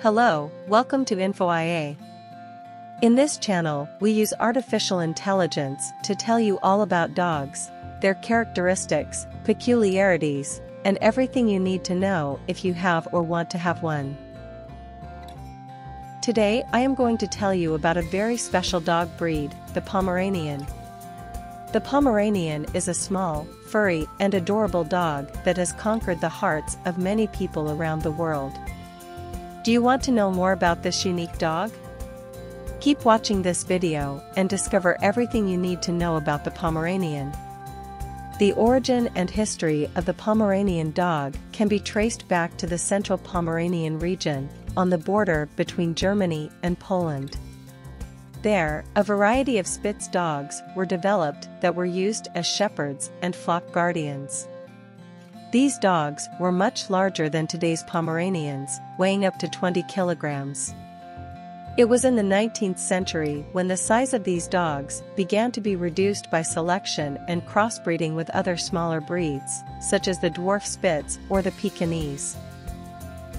Hello, welcome to InfoIA. In this channel, we use artificial intelligence to tell you all about dogs, their characteristics, peculiarities, and everything you need to know if you have or want to have one. Today I am going to tell you about a very special dog breed, the Pomeranian. The Pomeranian is a small, furry, and adorable dog that has conquered the hearts of many people around the world. Do you want to know more about this unique dog? Keep watching this video and discover everything you need to know about the Pomeranian. The origin and history of the Pomeranian dog can be traced back to the central Pomeranian region, on the border between Germany and Poland. There, a variety of Spitz dogs were developed that were used as shepherds and flock guardians. These dogs were much larger than today's Pomeranians, weighing up to 20 kilograms. It was in the 19th century when the size of these dogs began to be reduced by selection and crossbreeding with other smaller breeds, such as the dwarf Spitz or the Pekingese.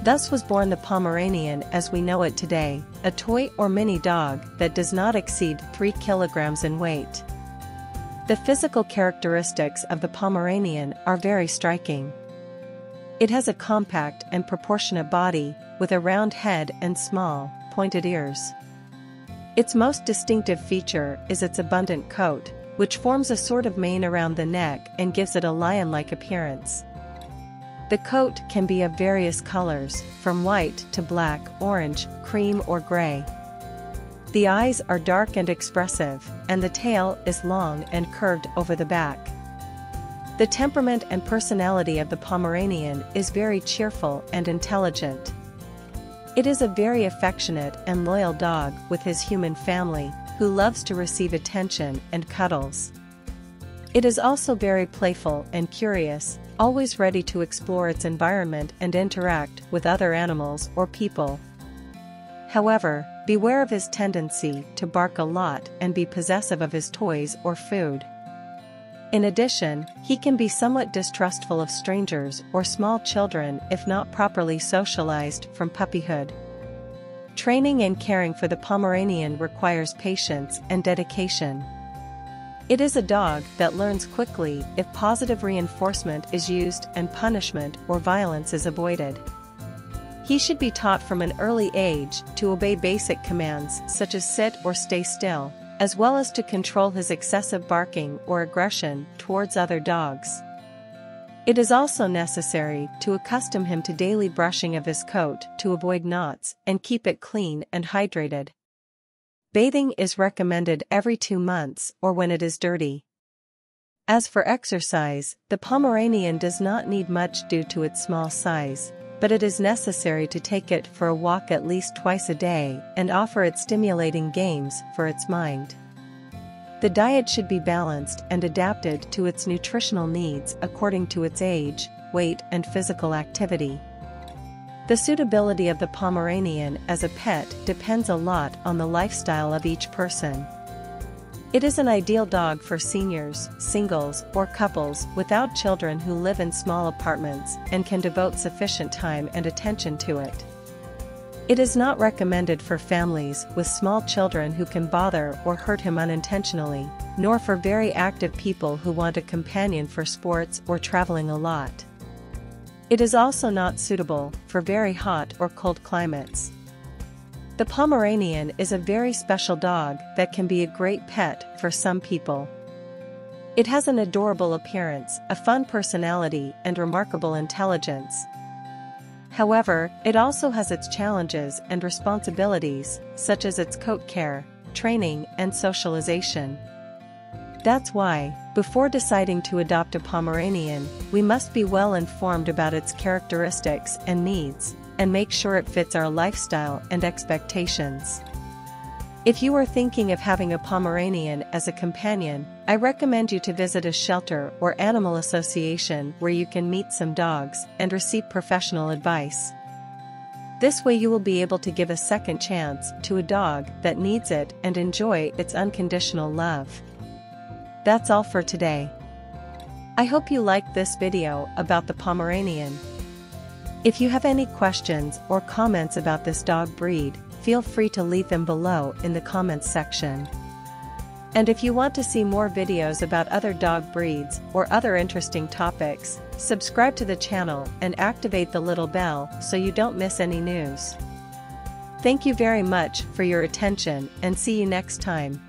Thus was born the Pomeranian as we know it today, a toy or mini dog that does not exceed 3 kilograms in weight. The physical characteristics of the Pomeranian are very striking. It has a compact and proportionate body, with a round head and small, pointed ears. Its most distinctive feature is its abundant coat, which forms a sort of mane around the neck and gives it a lion-like appearance. The coat can be of various colors, from white to black, orange, cream or gray. The eyes are dark and expressive, and the tail is long and curved over the back. The temperament and personality of the Pomeranian is very cheerful and intelligent. It is a very affectionate and loyal dog with his human family, who loves to receive attention and cuddles. It is also very playful and curious, always ready to explore its environment and interact with other animals or people. However, beware of his tendency to bark a lot and be possessive of his toys or food. In addition, he can be somewhat distrustful of strangers or small children if not properly socialized from puppyhood. Training and caring for the Pomeranian requires patience and dedication. It is a dog that learns quickly if positive reinforcement is used and punishment or violence is avoided. He should be taught from an early age to obey basic commands such as sit or stay still, as well as to control his excessive barking or aggression towards other dogs. It is also necessary to accustom him to daily brushing of his coat to avoid knots and keep it clean and hydrated. Bathing is recommended every two months or when it is dirty. As for exercise, the Pomeranian does not need much due to its small size, but it is necessary to take it for a walk at least twice a day and offer it stimulating games for its mind. The diet should be balanced and adapted to its nutritional needs according to its age, weight and physical activity. The suitability of the Pomeranian as a pet depends a lot on the lifestyle of each person. It is an ideal dog for seniors, singles, or couples without children who live in small apartments and can devote sufficient time and attention to it. It is not recommended for families with small children who can bother or hurt him unintentionally, nor for very active people who want a companion for sports or traveling a lot. It is also not suitable for very hot or cold climates. The Pomeranian is a very special dog that can be a great pet for some people. It has an adorable appearance, a fun personality, and remarkable intelligence. However, it also has its challenges and responsibilities, such as its coat care, training, and socialization. That's why, before deciding to adopt a Pomeranian, we must be well informed about its characteristics and needs, and make sure it fits our lifestyle and expectations. If you are thinking of having a Pomeranian as a companion, I recommend you to visit a shelter or animal association where you can meet some dogs and receive professional advice. This way you will be able to give a second chance to a dog that needs it and enjoy its unconditional love. That's all for today. I hope you liked this video about the Pomeranian. If you have any questions or comments about this dog breed, feel free to leave them below in the comments section. And if you want to see more videos about other dog breeds or other interesting topics, subscribe to the channel and activate the little bell so you don't miss any news. Thank you very much for your attention and see you next time.